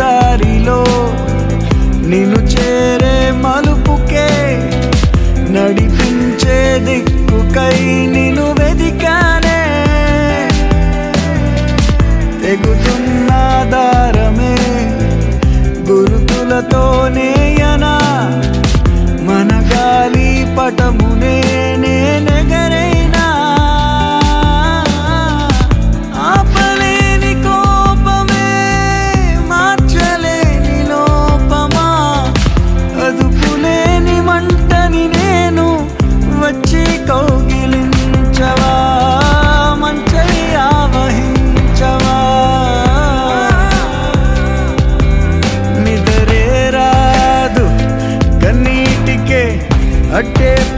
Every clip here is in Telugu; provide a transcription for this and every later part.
దారిలో నిన్ను చేరే మలుపుకే నడిపించే దిక్కుకై నిన్ను వెదికానే తెగుతున్న దారమే గురుతులతోనేయనా మన గాలి పటమునే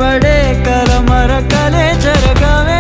पड़े करमर कले जरगावे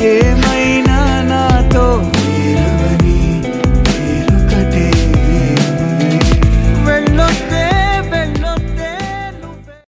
yeah,